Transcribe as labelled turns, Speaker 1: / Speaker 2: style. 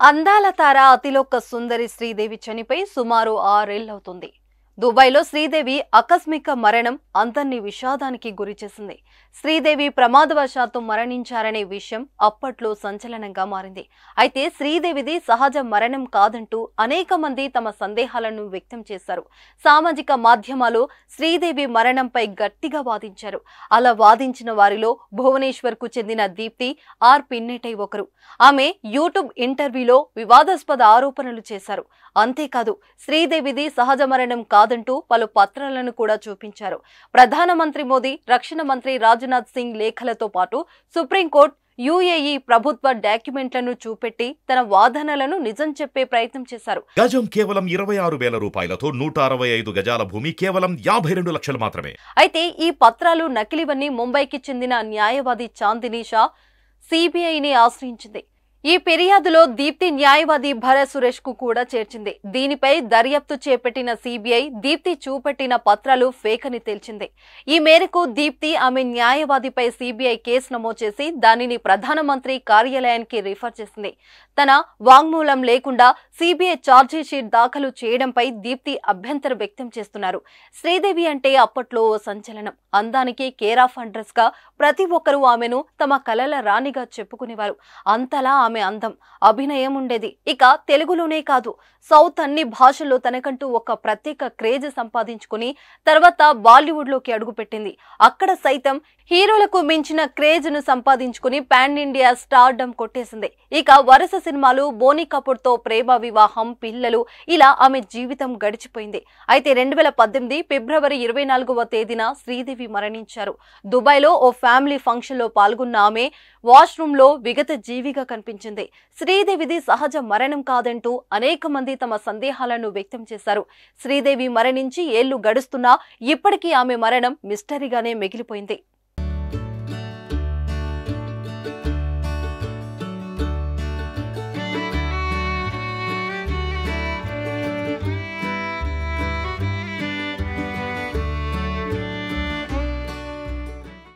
Speaker 1: అందాల తార అతిలోక సుందరి శ్రీదేవి చనిపోయి సుమారు ఆరేళ్ళవుతుంది. దుబాయ్లో శ్రీదేవి ఆకస్మిక మరణం అందరినీ విషాదానికి గురిచేసింది శ్రీదేవి ప్రమాదవశాత్తు మరణించారనే విషయం అప్పట్లో సంచలనంగా మారింది. అయితే శ్రీదేవిది సహజ మరణం కాదంటూ అనేక మంది తమ సందేహాలను వ్యక్తం చేశారు. సామాజిక మాధ్యమాలు శ్రీదేవి మరణంపై గట్టిగా వాదించారు. అలా వాదించిన వారిలో భువనేశ్వర్కు చెందిన దీప్తి ఆర్ పిన్నెటై ఒకరు. ఆమె యూట్యూబ్ ఇంటర్వ్యూలో వివాదాస్పద ఆరోపణలు చేశారు. అంతేకాదు శ్రీదేవిది సహజ మరణం కాదు కాదంటూ పలు పత్రాలను కూడా చూపించారు. ప్రధానమంత్రి మోదీ రక్షణ మంత్రి రాజ్నాథ్ సింగ్ లేఖలతో పాటు సుప్రీంకోర్టు యుఏఈ ప్రభుత్వ డాక్యుమెంట్లను చూపెట్టి తన వాదనలను నిజం చెప్పే ప్రయత్నం చేశారు.
Speaker 2: గజం కేవలం ఇరవై ఆరు వేల రూపాయలతో నూట అరవై ఐదు గజాల భూమి కేవలం యాభై రెండు లక్షలు మాత్రమే.
Speaker 1: అయితే ఈ పత్రాలు నకిలీవని ముంబైకి చెందిన న్యాయవాది చాందినీ షా సిబిఐని ఆశ్రయించింది. ఈ ఫిర్యాదులో దీప్తి న్యాయవాది భరత్ సురేష్కు కూడా చేర్చింది. దీనిపై దర్యాప్తు చేపట్టిన సిబిఐ దీప్తి చూపెట్టిన పత్రాలు ఫేక్ అని తేల్చింది. ఈ మేరకు దీప్తి ఆమె న్యాయవాదిపై సిబిఐ కేసు నమోదు చేసి దానిని ప్రధానమంత్రి కార్యాలయానికి రిఫర్ చేసింది. తన వాంగ్మూలం లేకుండా సిబిఐ ఛార్జీషీట్ దాఖలు చేయడంపై దీప్తి అభ్యంతరం వ్యక్తం చేస్తున్నారు. శ్రీదేవి అంటే అప్పట్లో ఓ సంచలనం. అందానికి కేర్ ఆఫ్ అడ్రస్గా ప్రతి ఒక్కరూ ఆమెను తమ కలల రాణిగా చెప్పుకునేవారు. అంతలా ఆమె అందం అభినయం ఉండేది. ఇక తెలుగులోనే కాదు సౌత్ అన్ని భాషల్లో తనకంటూ ఒక ప్రత్యేక క్రేజ్ సంపాదించుకుని తర్వాత బాలీవుడ్లోకి అడుగుపెట్టింది. అక్కడ సైతం హీరోలకు మించిన క్రేజ్ను సంపాదించుకుని పాన్ ఇండియా స్టార్డమ్ కొట్టేసింది. ఇక వరుస సినిమాలు బోనీ కపూర్తో ప్రేమ వివాహం పిల్లలు ఇలా ఆమె జీవితం గడిచిపోయింది. అయితే రెండు వేల పద్దెనిమిది ఫిబ్రవరి ఇరవై నాలుగవ తేదీన శ్రీదేవి మరణించారు. దుబాయ్లో ఓ ఫ్యామిలీ ఫంక్షన్లో పాల్గొన్న ఆమె వాష్రూమ్లో విగత జీవిగా వెల్లడించింది శ్రీదేవిది సహజ మరణం కాదంటూ అనేక మంది తమ సందేహాలను వ్యక్తం చేశారు. శ్రీదేవి మరణించి ఏళ్ళు గడుస్తున్నా ఇప్పటికీ ఆమె మరణం మిస్టరీగానే మిగిలిపోయింది.